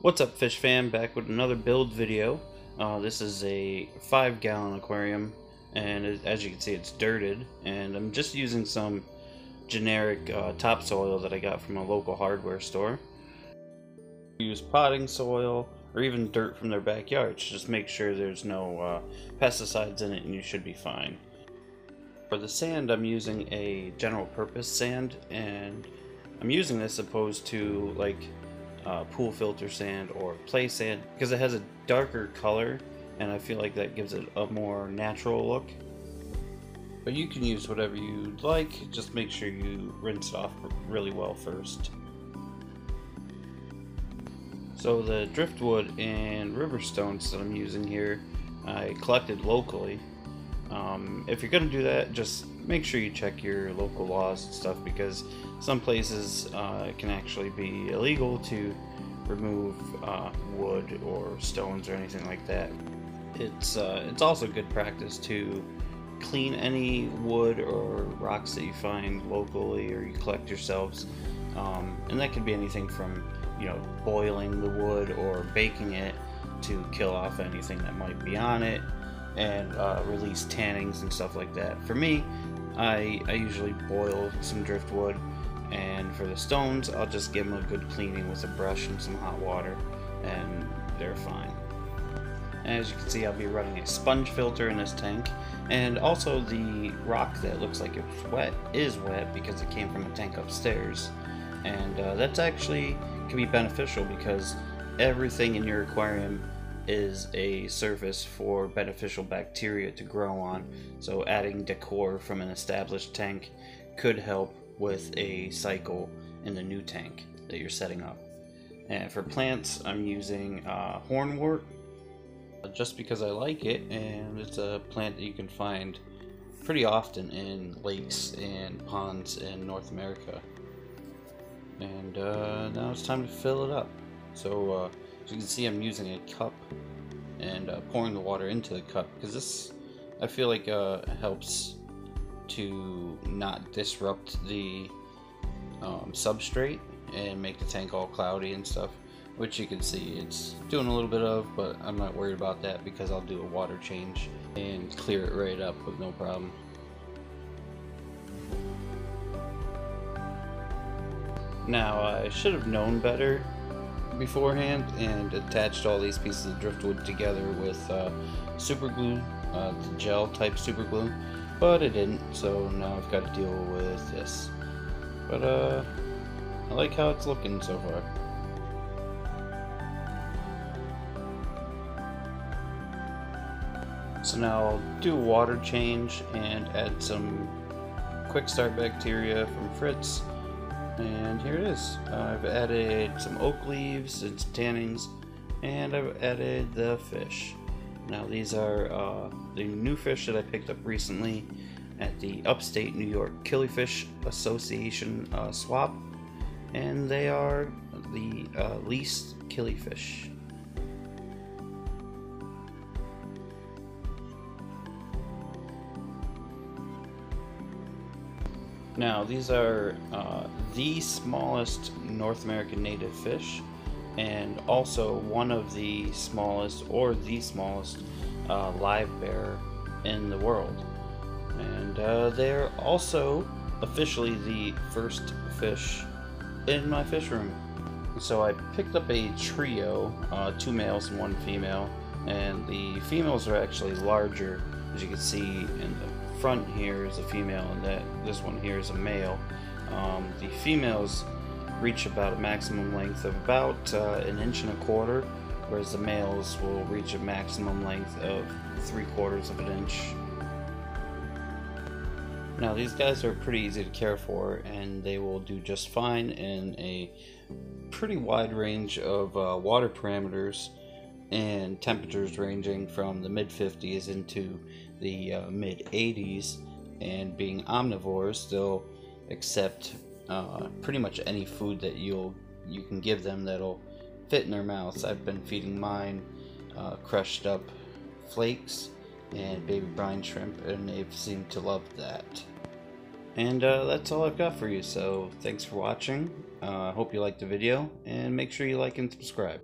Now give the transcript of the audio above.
What's up fish fam, back with another build video. Uh, this is a 5 gallon aquarium and it, as you can see it's dirted and I'm just using some generic uh, topsoil that I got from a local hardware store. Use potting soil or even dirt from their backyards. Just make sure there's no uh, pesticides in it and you should be fine. For the sand I'm using a general purpose sand and I'm using this opposed to like uh, pool filter sand or play sand because it has a darker color and I feel like that gives it a more natural look. But you can use whatever you'd like, just make sure you rinse it off really well first. So the driftwood and river stones that I'm using here, I collected locally. Um, if you're going to do that, just make sure you check your local laws and stuff because some places uh, can actually be illegal to remove uh, wood or stones or anything like that. It's uh, it's also good practice to clean any wood or rocks that you find locally or you collect yourselves, um, and that could be anything from you know boiling the wood or baking it to kill off anything that might be on it and uh, release tannins and stuff like that. For me, I, I usually boil some driftwood and for the stones, I'll just give them a good cleaning with a brush and some hot water, and they're fine. As you can see, I'll be running a sponge filter in this tank, and also the rock that looks like it's wet is wet because it came from a tank upstairs. And uh, that's actually can be beneficial because everything in your aquarium is a surface for beneficial bacteria to grow on. So adding decor from an established tank could help with a cycle in the new tank that you're setting up. And for plants, I'm using uh, hornwort just because I like it, and it's a plant that you can find pretty often in lakes and ponds in North America. And uh, now it's time to fill it up. So uh, as you can see, I'm using a cup and uh, pouring the water into the cup because this I feel like uh, helps to not disrupt the um, substrate and make the tank all cloudy and stuff which you can see it's doing a little bit of but I'm not worried about that because I'll do a water change and clear it right up with no problem. Now I should have known better beforehand and attached all these pieces of driftwood together with uh, super glue uh, gel type super glue but it didn't, so now I've got to deal with this. But, uh, I like how it's looking so far. So now I'll do water change and add some quick start bacteria from Fritz. And here it is. I've added some oak leaves and some tannins, and I've added the fish. Now these are uh, the new fish that I picked up recently at the Upstate New York Killifish Association uh, swap, and they are the uh, least killifish. Now these are uh, the smallest North American native fish and also one of the smallest or the smallest uh, live bear in the world. And uh, they're also officially the first fish in my fish room. So I picked up a trio, uh, two males and one female, and the females are actually larger. As you can see in the front here is a female, and that this one here is a male. Um, the females reach about a maximum length of about uh, an inch and a quarter, whereas the males will reach a maximum length of three quarters of an inch. Now these guys are pretty easy to care for and they will do just fine in a pretty wide range of uh, water parameters and temperatures ranging from the mid 50s into the uh, mid 80s and being omnivores they'll accept uh, pretty much any food that you'll you can give them that'll fit in their mouths. I've been feeding mine uh, crushed up flakes and baby brine shrimp, and they've seemed to love that. And uh, that's all I've got for you, so thanks for watching. I uh, hope you liked the video, and make sure you like and subscribe.